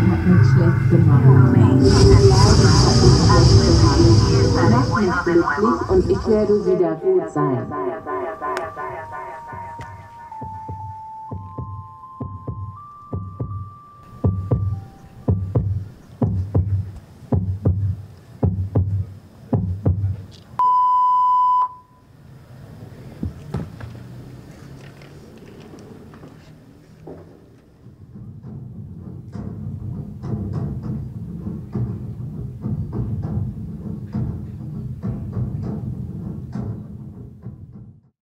Leiden hat mich schlecht gemacht. Leiden hat mich schlecht gemacht. Mach mich glücklich und ich werde wieder gut sein.